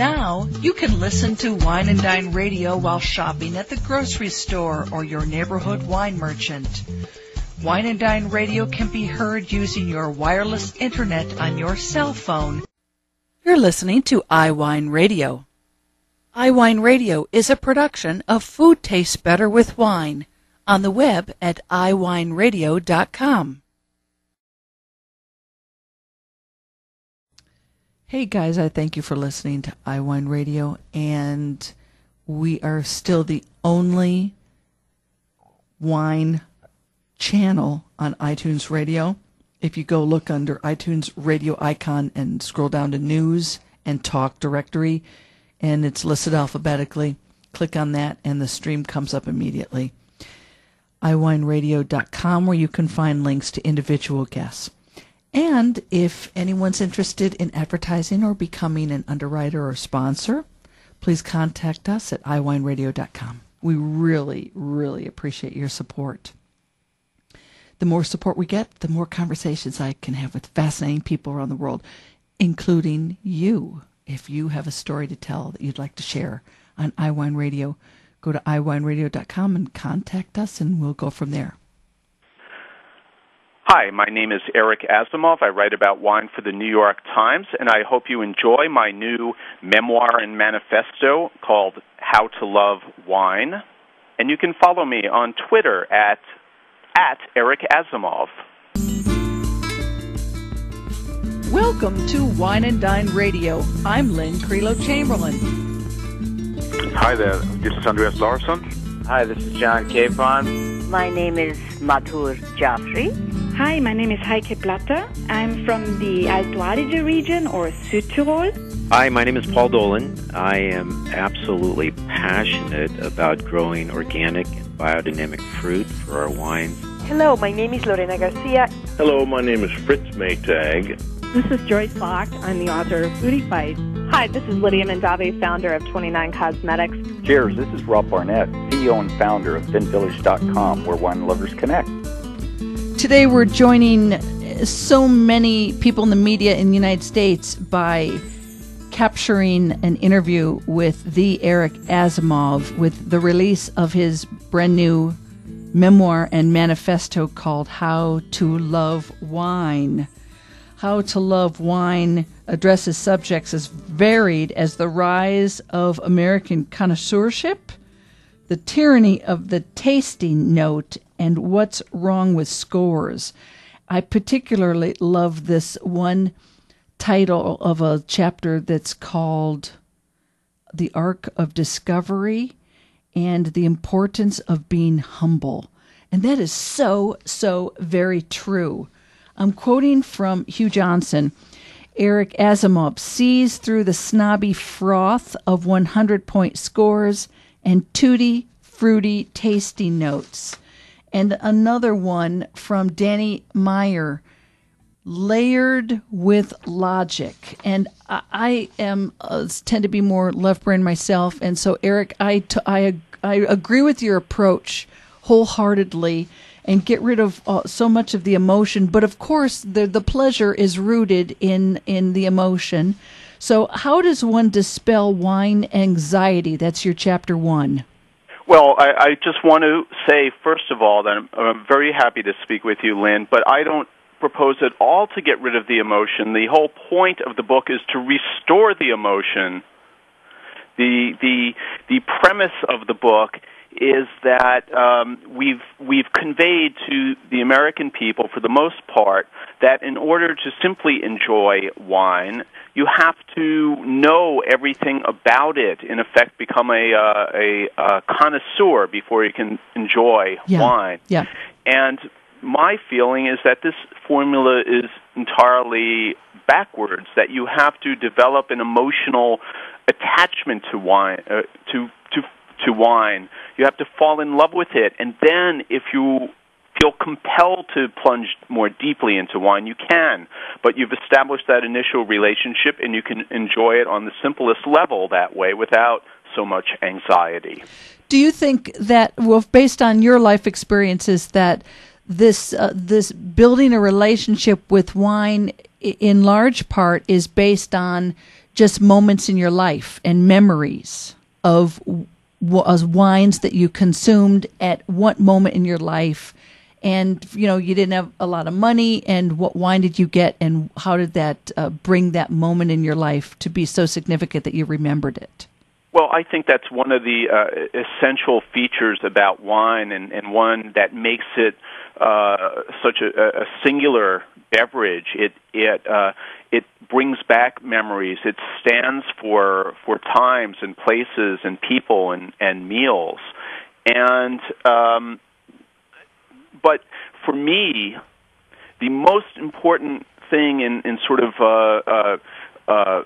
Now you can listen to Wine and Dine Radio while shopping at the grocery store or your neighborhood wine merchant. Wine and Dine Radio can be heard using your wireless internet on your cell phone. You're listening to iWine Radio. iWine Radio is a production of Food Tastes Better with Wine on the web at iwineradio.com. Hey guys, I thank you for listening to iWine Radio, and we are still the only wine channel on iTunes Radio. If you go look under iTunes radio icon and scroll down to news and talk directory, and it's listed alphabetically, click on that, and the stream comes up immediately. iWineRadio.com, where you can find links to individual guests. And if anyone's interested in advertising or becoming an underwriter or sponsor, please contact us at iwineradio.com. We really, really appreciate your support. The more support we get, the more conversations I can have with fascinating people around the world, including you. If you have a story to tell that you'd like to share on iWine Radio, go to iwineradio.com and contact us, and we'll go from there. Hi, my name is Eric Asimov. I write about wine for the New York Times, and I hope you enjoy my new memoir and manifesto called How to Love Wine. And you can follow me on Twitter at, at Eric Asimov. Welcome to Wine and Dine Radio. I'm Lynn Krielow Chamberlain. Hi there, this is Andreas Larsson. Hi, this is John Capon. My name is Madhur Jaffrey. Hi, my name is Heike Platter. I'm from the Alto Adige region or Südtirol. Hi, my name is Paul Dolan. I am absolutely passionate about growing organic and biodynamic fruit for our wines. Hello, my name is Lorena Garcia. Hello, my name is Fritz Maytag. This is Joyce Bach. I'm the author of Foodie Fight. Hi, this is Lydia Mondavi, founder of 29 Cosmetics. Cheers, this is Rob Barnett, CEO and founder of VinVillage.com, where wine lovers connect. Today we're joining so many people in the media in the United States by capturing an interview with the Eric Asimov with the release of his brand new memoir and manifesto called How to Love Wine. How to Love Wine addresses subjects as varied as the rise of American connoisseurship, the tyranny of the tasting note, and what's wrong with scores. I particularly love this one title of a chapter that's called The Arc of Discovery and the Importance of Being Humble. And that is so, so very true. I'm quoting from Hugh Johnson. Eric Asimov sees through the snobby froth of 100 point scores and tutti fruity tasty notes and another one from Danny Meyer, layered with logic. And I, I am uh, tend to be more left brain myself, and so Eric, I, t- I, I agree with your approach wholeheartedly. And get rid of uh, so much of the emotion, but of course the the pleasure is rooted in in the emotion. So, how does one dispel wine anxiety? That's your chapter one. Well, I, I just want to say, first of all, that I'm, I'm very happy to speak with you, Lynn, but I don't propose at all to get rid of the emotion. The whole point of the book is to restore the emotion. The, the, the premise of the book is that um, we've we've conveyed to the American people, for the most part, that in order to simply enjoy wine, you have to know everything about it. In effect, become a uh, a, a connoisseur before you can enjoy yeah. wine. Yeah. And my feeling is that this formula is entirely backwards. That you have to develop an emotional attachment to wine, uh, to to to wine. You have to fall in love with it, and then if you feel compelled to plunge more deeply into wine, you can. But you've established that initial relationship, and you can enjoy it on the simplest level that way without so much anxiety. Do you think that, well, based on your life experiences, that this uh, this building a relationship with wine in large part, is based on just moments in your life and memories of, of wines that you consumed at what moment in your life and you know you didn't have a lot of money and what wine did you get and how did that uh, bring that moment in your life to be so significant that you remembered it well, I think that's one of the uh, essential features about wine, and, and one that makes it uh, such a, a singular beverage. It it uh, it brings back memories. It stands for for times and places and people and and meals, and um, but for me, the most important thing in in sort of uh, uh, uh,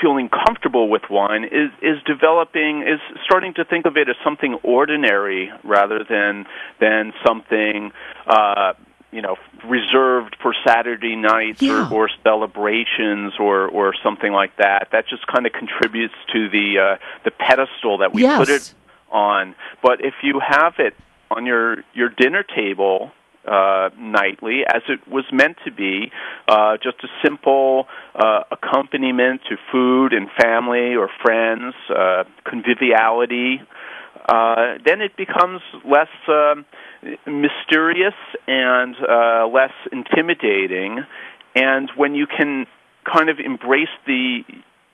feeling comfortable with wine is is developing is starting to think of it as something ordinary rather than than something uh you know reserved for Saturday nights yeah. or, or celebrations or or something like that. That just kind of contributes to the uh, the pedestal that we yes. put it on. But if you have it on your your dinner table uh, nightly, as it was meant to be, uh, just a simple uh, accompaniment to food and family or friends, uh, conviviality. Uh, then it becomes less uh, mysterious and uh, less intimidating. And when you can kind of embrace the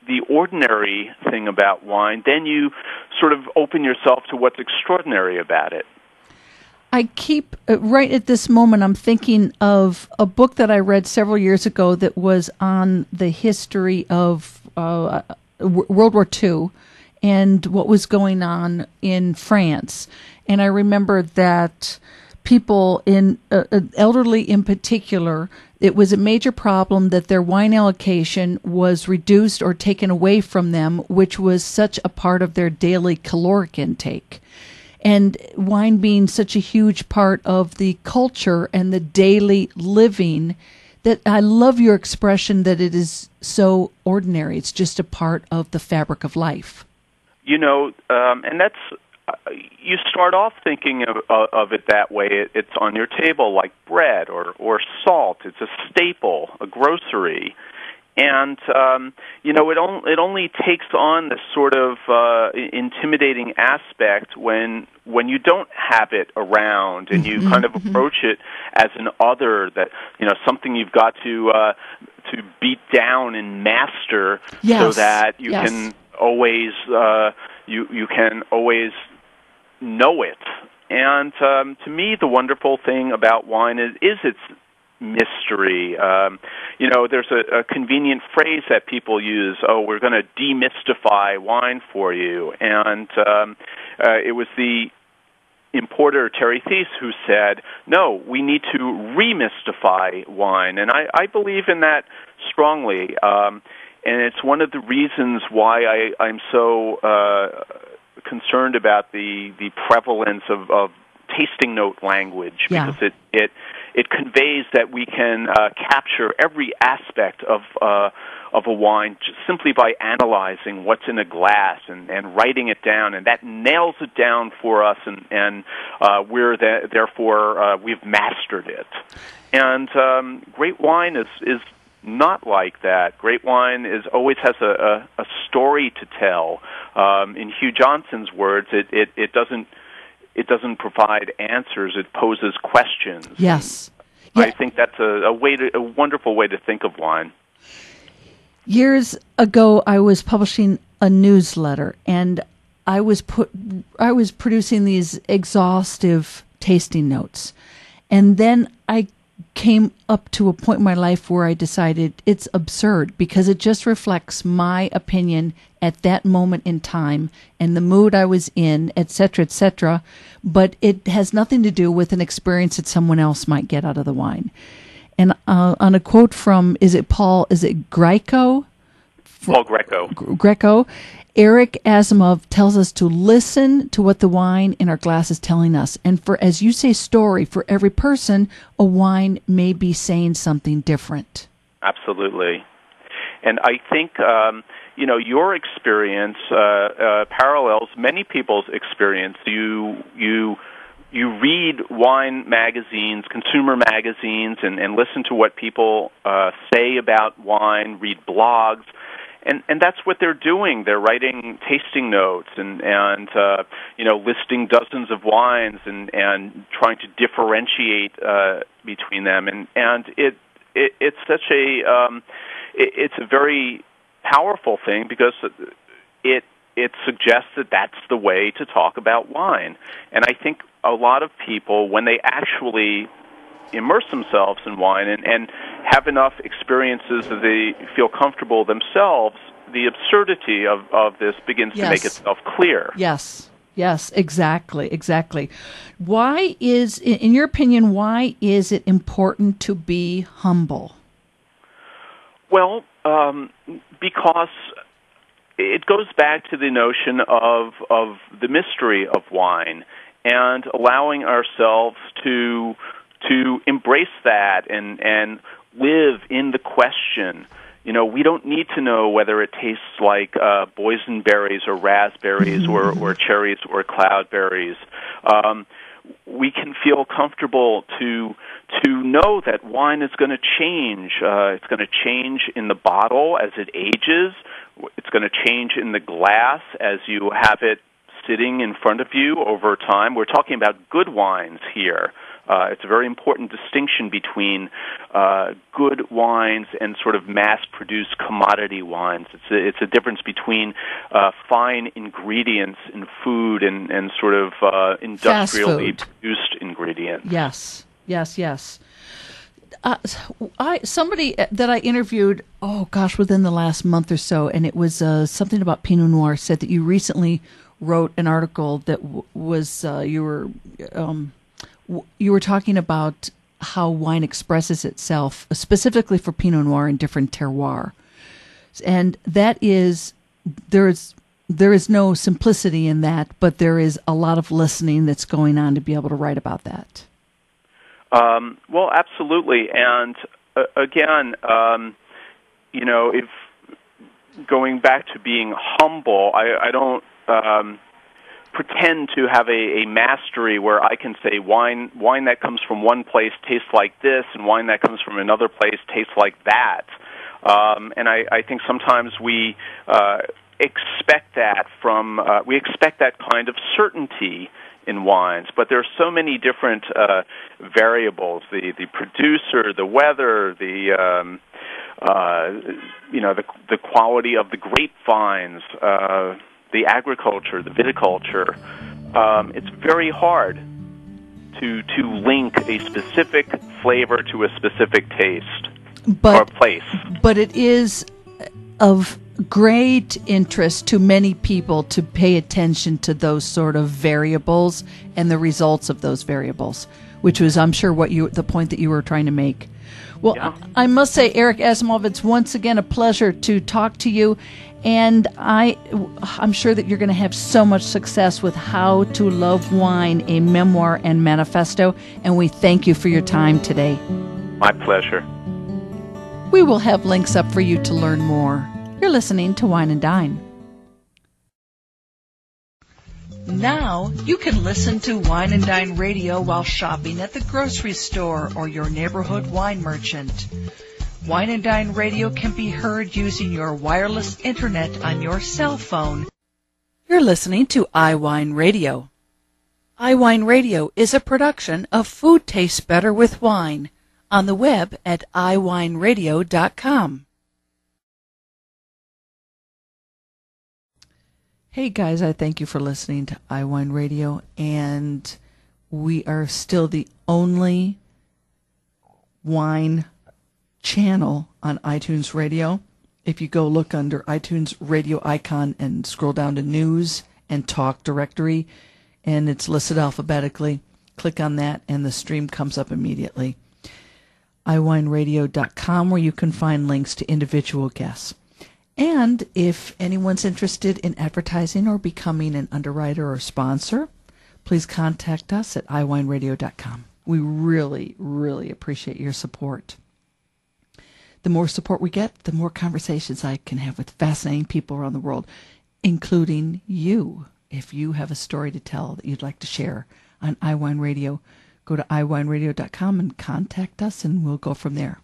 the ordinary thing about wine, then you sort of open yourself to what's extraordinary about it. I keep uh, right at this moment. I'm thinking of a book that I read several years ago that was on the history of uh, World War II and what was going on in France. And I remember that people in uh, uh elderly in particular it was a major problem that their wine allocation was reduced or taken away from them which was such a part of their daily caloric intake and wine being such a huge part of the culture and the daily living that I love your expression that it is so ordinary. It's just a part of the fabric of life. You know, um, and that's you start off thinking of, of it that way. It, it's on your table like bread or or salt. It's a staple, a grocery and um, you know it, on, it only takes on this sort of uh, intimidating aspect when when you don't have it around and you mm-hmm. kind of mm-hmm. approach it as an other that you know something you've got to uh, to beat down and master yes. so that you yes. can always uh, you you can always know it. And um, to me, the wonderful thing about wine is, is its mystery. Um, you know, there's a, a convenient phrase that people use. Oh, we're going to demystify wine for you, and um, uh, it was the importer Terry Theise who said, "No, we need to remystify wine," and I, I believe in that strongly. Um, and it's one of the reasons why I, I'm so uh, concerned about the the prevalence of, of tasting note language yeah. because it it it conveys that we can uh, capture every aspect of uh, of a wine simply by analyzing what's in a glass and, and writing it down, and that nails it down for us, and and uh, we're the, therefore uh, we've mastered it. And um, great wine is is not like that. Great wine is always has a, a, a story to tell. Um, in Hugh Johnson's words, it, it, it doesn't it doesn't provide answers; it poses questions. Yes, yeah. I think that's a, a way to a wonderful way to think of wine. Years ago, I was publishing a newsletter, and I was put I was producing these exhaustive tasting notes, and then I came up to a point in my life where I decided it's absurd because it just reflects my opinion at that moment in time and the mood I was in, etc., etc. But it has nothing to do with an experience that someone else might get out of the wine. And uh, on a quote from, is it Paul, is it Grieco? Paul Grieco. Grieco. Eric Asimov tells us to listen to what the wine in our glass is telling us. And for, as you say, story, for every person, a wine may be saying something different. Absolutely. And I think, um, you know, your experience uh, uh, parallels many people's experience. You, you, you read wine magazines, consumer magazines, and, and listen to what people uh, say about wine, read blogs, and and that's what they're doing. They're writing tasting notes and and uh, you know listing dozens of wines and and trying to differentiate uh, between them. And and it, it it's such a um, it, it's a very powerful thing because it it suggests that that's the way to talk about wine. And I think a lot of people, when they actually immerse themselves in wine and, and have enough experiences that they feel comfortable themselves, the absurdity of, of this begins yes. to make itself clear. Yes. Yes, exactly, exactly. Why is, in your opinion, why is it important to be humble? Well, um, because it goes back to the notion of of the mystery of wine and allowing ourselves to to embrace that and and live in the question. You know, we don't need to know whether it tastes like uh, boysenberries or raspberries or, or cherries or cloudberries. Um, we can feel comfortable to to know that wine is going to change. Uh, it's going to change in the bottle as it ages. It's going to change in the glass as you have it sitting in front of you over time. We're talking about good wines here. Uh, it's a very important distinction between uh, good wines and sort of mass-produced commodity wines. It's a, it's a difference between uh, fine ingredients in food and, and sort of uh, industrially produced ingredients. Yes, yes, yes. Uh, I somebody that I interviewed, oh gosh, within the last month or so, and it was uh, something about Pinot Noir. Said that you recently wrote an article that w- was uh, you were um, you were talking about how wine expresses itself, specifically for Pinot Noir in different terroir, and that is there is there is no simplicity in that, but there is a lot of listening that's going on to be able to write about that. Um, well, absolutely, and uh, again, um, you know, if going back to being humble, I, I don't um, pretend to have a, a mastery where I can say wine wine that comes from one place tastes like this, and wine that comes from another place tastes like that. Um, and I, I think sometimes we uh, expect that from uh, we expect that kind of certainty in wines, but there are so many different uh, variables: the the producer, the weather, the um, uh, you know the the quality of the grapevines, uh, the agriculture, the viticulture. Um, it's very hard to to link a specific flavor to a specific taste but, or place. But it is of great interest to many people to pay attention to those sort of variables and the results of those variables, which was, I'm sure, what you the point that you were trying to make. Well, yeah. I, must say, Eric Asimov, it's once again a pleasure to talk to you, and I, I'm sure that you're going to have so much success with How to Love Wine, a memoir and manifesto, and we thank you for your time today. My pleasure. We will have links up for you to learn more. You're listening to Wine and Dine. Now you can listen to Wine and Dine Radio while shopping at the grocery store or your neighborhood wine merchant. Wine and Dine Radio can be heard using your wireless internet on your cell phone. You're listening to iWine Radio. iWine Radio is a production of Food Tastes Better with Wine on the web at iwineradio.com. Hey guys, I thank you for listening to iWine Radio, and we are still the only wine channel on iTunes Radio. If you go look under iTunes radio icon and scroll down to news and talk directory, and it's listed alphabetically, click on that, and the stream comes up immediately. iWineRadio.com, where you can find links to individual guests. And if anyone's interested in advertising or becoming an underwriter or sponsor, please contact us at iwineradio.com. We really, really appreciate your support. The more support we get, the more conversations I can have with fascinating people around the world, including you. If you have a story to tell that you'd like to share on iWine Radio. Go to iWineRadio.com and contact us, and we'll go from there.